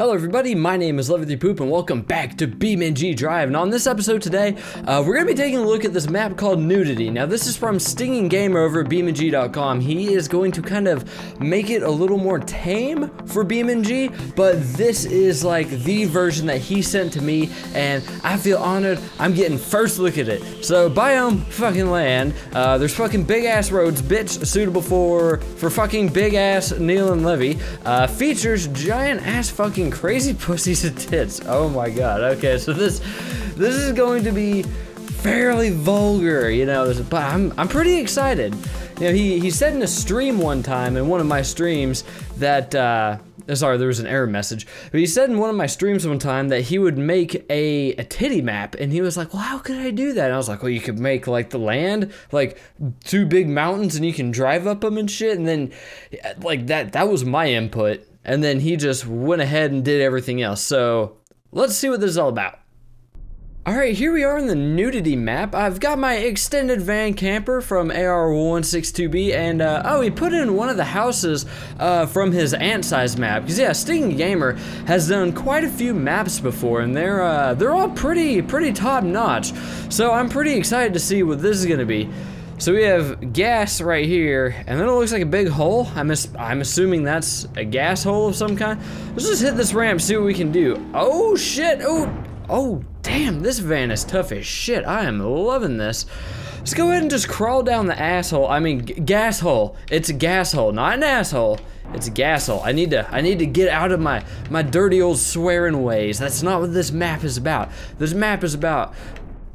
Hello everybody, my name is Levy Poop and welcome back to BeamNG Drive. And on this episode today, uh, we're going to be taking a look at this map called Nudity. Now this is from Stinging Gamer over at BeamNG.com. He is going to kind of make it a little more tame for BeamNG, but this is like the version that he sent to me and I feel honored I'm getting first look at it. So biome fucking land, uh, there's fucking big ass roads, bitch, suitable for, for fucking big ass Neil and Levy. Uh, features giant ass fucking crazy pussies and tits. Oh my god. Okay, so this this is going to be fairly vulgar, you know, but I'm I'm pretty excited. You know, he he said in a stream one time in one of my streams that uh sorry, there was an error message. But he said in one of my streams one time that he would make a, a titty map, and he was like, "Well, how could I do that?" And I was like, "Well, you could make like the land, like two big mountains, and you can drive up them and shit." And then, like that, that was my input and then he just went ahead and did everything else. So let's see what this is all about. Alright, here we are in the nudity map. I've got my extended van camper from AR162B, and uh, oh, he put in one of the houses uh, from his ant size map. Because yeah, Stinging Gamer has done quite a few maps before, and they're uh, they're all pretty pretty top notch. So I'm pretty excited to see what this is gonna be. So we have gas right here, and then it looks like a big hole. I'm, I'm assuming that's a gas hole of some kind. Let's just hit this ramp, see what we can do. Oh shit, oh, oh damn, this van is tough as shit. I am loving this. Let's go ahead and just crawl down the asshole. I mean, gas hole. It's a gas hole, not an asshole. It's a gas hole. I need to I need to get out of my my dirty old swearing ways. That's not what this map is about. This map is about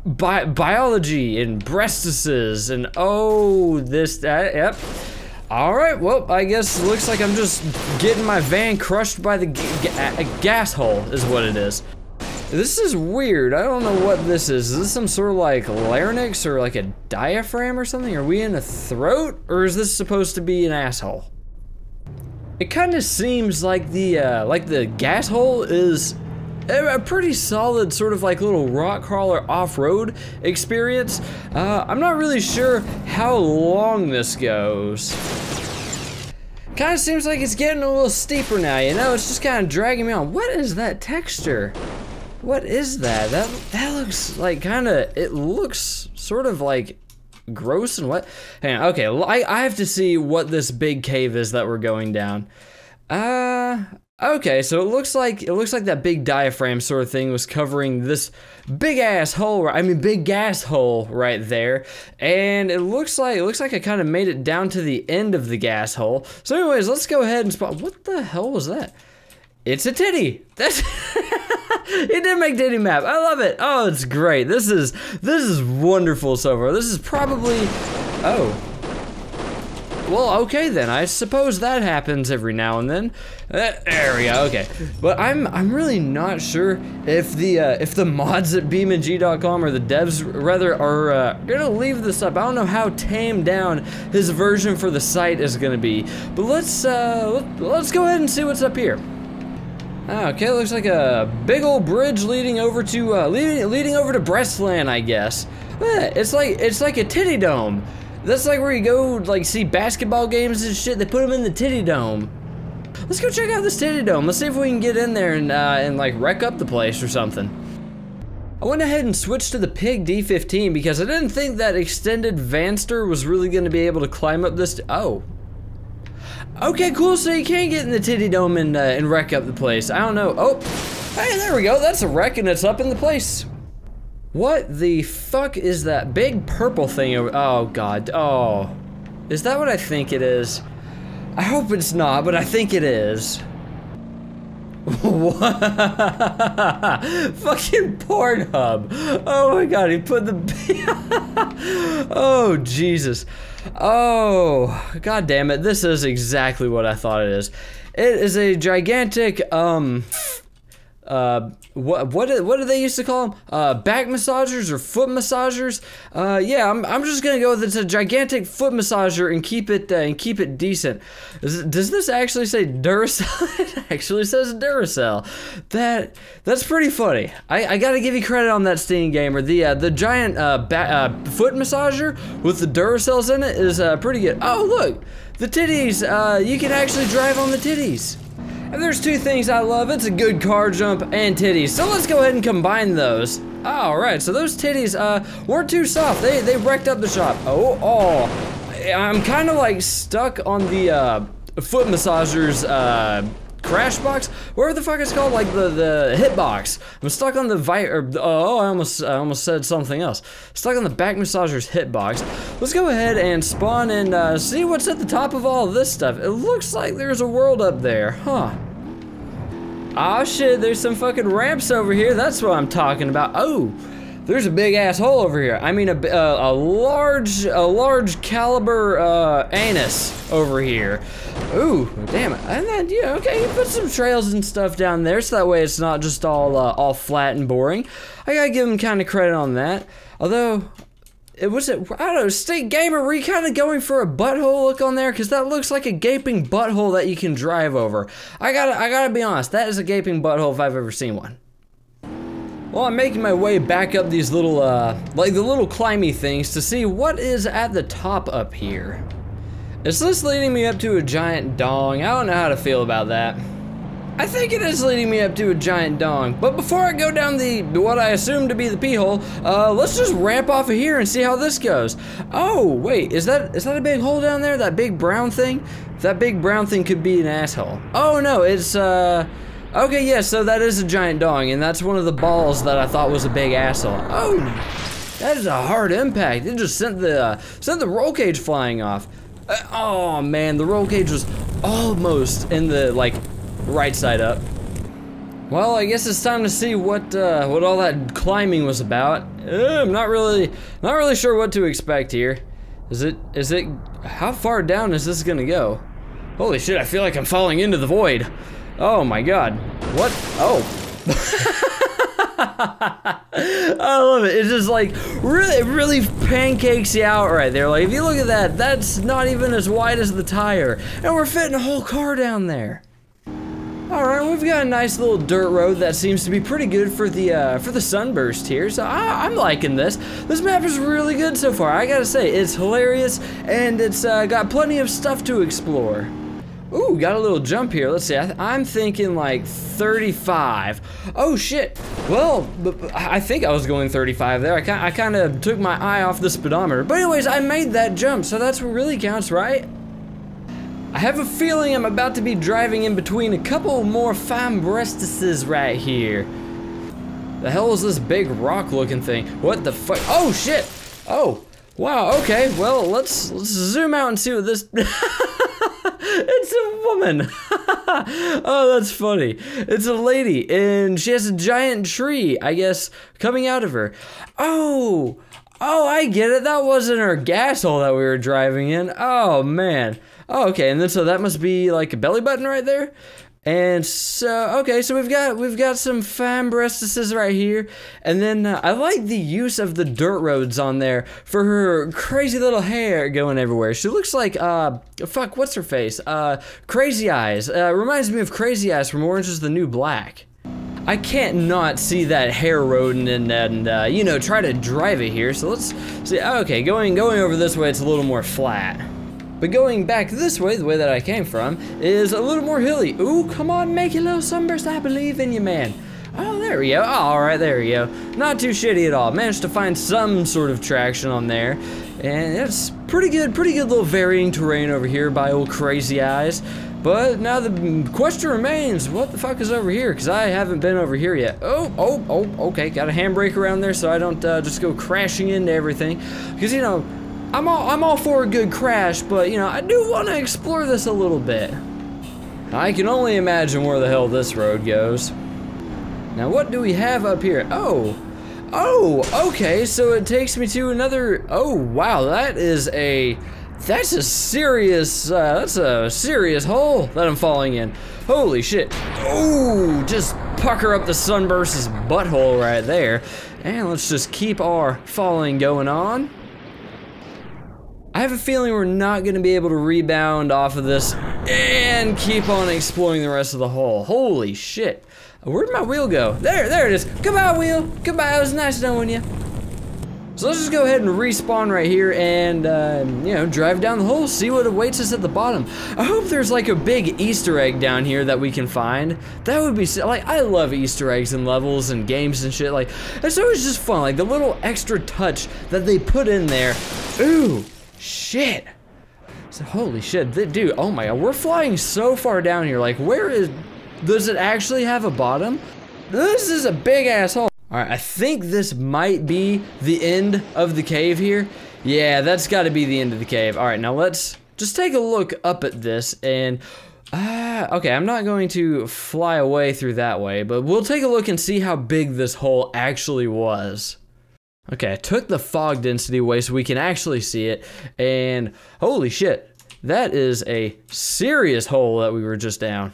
bi biology and breastises and oh, this, that, yep. All right, well, I guess it looks like I'm just getting my van crushed by the gas hole is what it is. This is weird. I don't know what this is. Is this some sort of like larynx or like a diaphragm or something? Are we in a throat or is this supposed to be an asshole? It kind of seems like the uh, like the gas hole is a pretty solid sort of like little rock crawler off-road experience. Uh, I'm not really sure how long this goes. Kind of seems like it's getting a little steeper now, you know? It's just kind of dragging me on. What is that texture? What is that? That that looks like kind of, it looks sort of like gross and what? Hang on, okay, I, I have to see what this big cave is that we're going down. Uh, Okay, so it looks like it looks like that big diaphragm sort of thing was covering this big ass hole. I mean, big gas hole right there, and it looks like it looks like I kind of made it down to the end of the gas hole. So, anyways, let's go ahead and spot. What the hell was that? It's a titty. That's it did make titty map. I love it. Oh, it's great. This is this is wonderful so far. This is probably oh well, okay then. I suppose that happens every now and then. Uh, there we go. Okay, but I'm I'm really not sure if the uh, if the mods at BeamNG.com or the devs rather are uh, gonna leave this up. I don't know how tamed down his version for the site is gonna be, but let's uh, let's go ahead and see what's up here. Okay, looks like a big old bridge leading over to uh, leading leading over to Breastland, I guess. Eh, it's like it's like a titty dome. That's like where you go, like, see basketball games and shit. They put them in the Titty Dome. Let's go check out this Titty Dome. Let's see if we can get in there and, uh, and like, wreck up the place or something. I went ahead and switched to the Pig D15 because I didn't think that extended Vanster was really going to be able to climb up this. Oh. Okay, cool. So you can get in the Titty Dome and, uh, and wreck up the place. I don't know. Oh. Hey, there we go. That's a wreck and it's up in the place. What the fuck is that big purple thing over- Oh god, oh. Is that what I think it is? I hope it's not, but I think it is. what? Fucking Pornhub. Oh my god, he put the. oh, Jesus. Oh, god damn it. This is exactly what I thought it is. It is a gigantic, um uh, what what what do they used to call them? Uh, back massagers or foot massagers? Uh, yeah, I'm, I'm just gonna go with it's a gigantic foot massager and keep it uh, and keep it decent. Does, does this actually say Duracell? it actually says Duracell. That that's pretty funny. I, I gotta give you credit on that Stinging Gamer. The uh, the giant uh, uh, foot massager with the Duracells in it is pretty good. Oh look, the titties. You can actually drive on the titties. There's two things I love. It's a good car jump and titties. So let's go ahead and combine those. All right, so those titties uh, weren't too soft. They, they wrecked up the shop. Oh, oh. I'm kind of like stuck on the uh, foot massager's uh, crash box, whatever the fuck it's called, like the the hit box. I'm stuck on the vi or, oh, I almost I almost said something else. Stuck on the back massager's hit box. Let's go ahead and spawn and uh, see what's at the top of all of this stuff. It looks like there's a world up there, huh? Oh shit, there's some fucking ramps over here. That's what I'm talking about. Oh, there's a big ass hole over here. I mean, a, a, a large, a large caliber uh, anus over here. Ooh, damn it. And then, yeah, okay, you put some trails and stuff down there so that way it's not just all uh, all flat and boring. I gotta give him kind of credit on that. Although, it was it I don't know, Stinging Gamer, were you kind of going for a butthole look on there? Because that looks like a gaping butthole that you can drive over. I gotta, I gotta be honest, that is a gaping butthole if I've ever seen one. Well, I'm making my way back up these little, uh, like the little climby things to see what is at the top up here. Is this leading me up to a giant dong? I don't know how to feel about that. I think it is leading me up to a giant dong. But before I go down the, what I assume to be the pee hole, uh, let's just ramp off of here and see how this goes. Oh, wait, is that, is that a big hole down there? That big brown thing? That big brown thing could be an asshole. Oh no, it's, uh, Okay, yeah, so that is a giant dong, and that's one of the balls that I thought was a big asshole. Oh, that is a hard impact. It just sent the uh, sent the roll cage flying off. Uh, oh man, the roll cage was almost in the like right side up. Well, I guess it's time to see what uh, what all that climbing was about. Uh, I'm not really not really sure what to expect here. Is it is it how far down is this gonna go? Holy shit! I feel like I'm falling into the void. Oh my god. What? Oh. I love it. It's just like really, really pancakes you out right there. Like if you look at that, that's not even as wide as the tire, and we're fitting a whole car down there. All right, we've got a nice little dirt road that seems to be pretty good for the uh, for the sunburst here. So I, am liking this. This map is really good so far. I gotta say, it's hilarious and it's uh, got plenty of stuff to explore. Ooh, got a little jump here. Let's see. I am thinking like 35. Oh shit. Well, I think I was going 35 there. I, kind I kind of took my eye off the speedometer. But anyways, I made that jump, so that's what really counts, right? I have a feeling I'm about to be driving in between a couple more fine right here. The hell is this big rock looking thing? What the fuck? Oh shit! Oh, wow, okay, well, let's, let's zoom out and see what this... it's a woman. oh, that's funny. It's a lady, and she has a giant tree, I guess, coming out of her. Oh, oh, I get it. That wasn't her gas hole that we were driving in. Oh, man. Oh, okay, and then so that must be like a belly button right there. And so, okay, so we've got we've got some fine breastises right here, and then uh, I like the use of the dirt roads on there for her crazy little hair going everywhere. She looks like uh, fuck, what's her face? Uh, Crazy Eyes. Uh, reminds me of Crazy Eyes from Orange Is the New Black. I can't not see that hair road and, and uh, you know, try to drive it here. So let's see. Okay, going going over this way, it's a little more flat. But going back this way, the way that I came from, is a little more hilly. Ooh, come on, make a little sunburst. I believe in you, man. Oh, there we go. Oh, all right, there we go. Not too shitty at all. Managed to find some sort of traction on there. And it's pretty good, pretty good little varying terrain over here by old Crazy Eyes. But now the question remains, what the fuck is over here? Because I haven't been over here yet. Oh, oh, oh, okay. Got a handbrake around there so I don't uh, just go crashing into everything. Because, you know, I'm all, I'm all for a good crash, but you know, I do want to explore this a little bit. I can only imagine where the hell this road goes. Now what do we have up here? Oh, oh, okay, so it takes me to another, oh wow, that is a, that's a serious, uh, that's a serious hole that I'm falling in. Holy shit. Oh, just pucker up the sunburst's butthole right there. And let's just keep our falling going on. I have a feeling we're not going to be able to rebound off of this and keep on exploring the rest of the hole. Holy shit. Where'd my wheel go? There, there it is. Goodbye, wheel. Goodbye, it was nice knowing you. So let's just go ahead and respawn right here and, uh, you know, drive down the hole, see what awaits us at the bottom. I hope there's like a big Easter egg down here that we can find. That would be, like, I love Easter eggs and levels and games and shit. Like, it's always just fun. Like, the little extra touch that they put in there. Ooh, shit. So, holy shit, dude, oh my god, we're flying so far down here. Like, where is, does it actually have a bottom? This is a big asshole. All right, I think this might be the end of the cave here. Yeah, that's got to be the end of the cave. All right, now let's just take a look up at this and... Uh, okay, I'm not going to fly away through that way, but we'll take a look and see how big this hole actually was. Okay, I took the fog density away so we can actually see it, and holy shit, that is a serious hole that we were just down.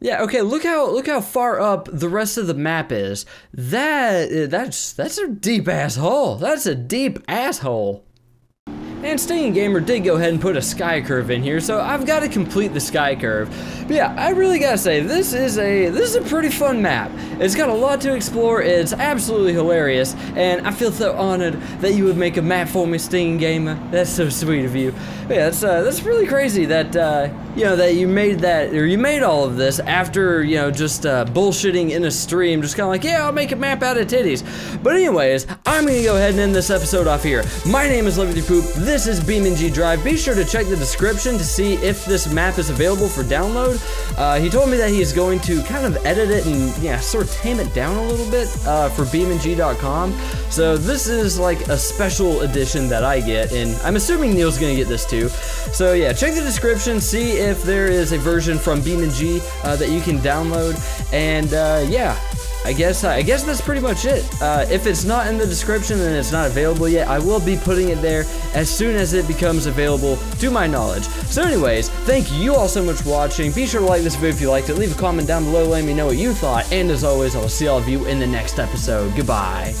Yeah, okay, look how look how far up the rest of the map is. That eh, that's that's a deep asshole. That's a deep asshole. And Stinging Gamer did go ahead and put a sky curve in here, so I've got to complete the sky curve. But yeah, I really gotta say, this is a this is a pretty fun map. It's got a lot to explore, it's absolutely hilarious, and I feel so honored that you would make a map for me, Stinging Gamer. That's so sweet of you. But yeah, that's uh, that's really crazy that uh, you know that you made that or you made all of this after you know just uh, bullshitting in a stream, just kind of like yeah, I'll make a map out of titties. But anyways, I'm gonna go ahead and end this episode off here. My name is Liberty Poop. This is BeamNG Drive. Be sure to check the description to see if this map is available for download. Uh, he told me that he is going to kind of edit it and yeah, sort of tame it down a little bit uh, for BeamNG.com. So this is like a special edition that I get, and I'm assuming Neil's gonna get this too. So yeah, check the description, see if there is a version from BeamNG uh, that you can download, and uh, yeah. I guess I guess that's pretty much it. Uh, if it's not in the description and it's not available yet, I will be putting it there as soon as it becomes available to my knowledge. So anyways, thank you all so much for watching. Be sure to like this video if you liked it. Leave a comment down below letting me know what you thought. And as always, I will see all of you in the next episode. Goodbye.